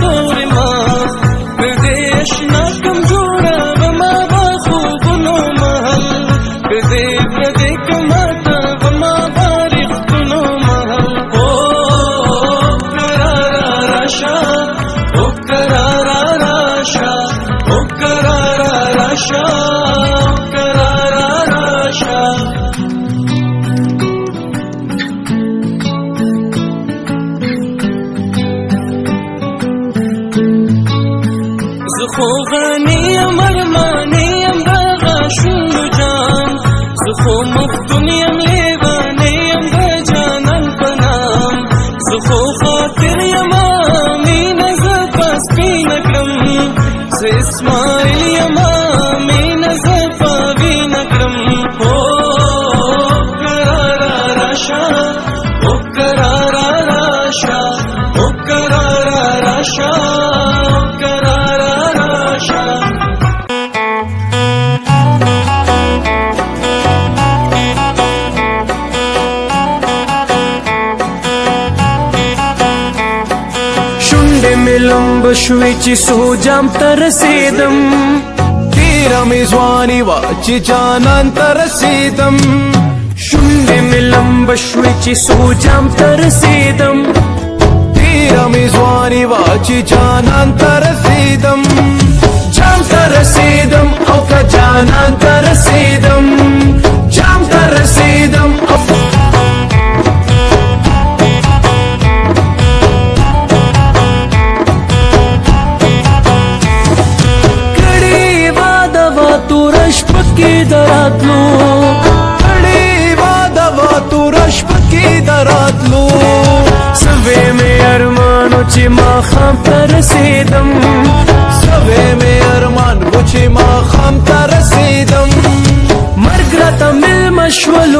তোর چې سوجام تر رسیدم تیرا می ځواني وا چې جانان تر رسیدم شونډې می لمب شوي چې سوجام تر رسیدم تیرا می ځواني وا लम्ब शुचि सूजां तर् सेदम् इवानि वाचि जानान्तर सेदम् शुद्धि मिलम्ब शुचि सूजां तर् सेदम् तिरमि स्वानि वाचि जानान्तर सेदम् जर सेदम् अप जानान्तर सेदम् دراتلو واده وا تورش پکې دراتلو سوي مې ارمانو چې ما خام تر رسیدم سوي مې ارمان و چې ما خام تر رسیدم مرګ راته مل مشولو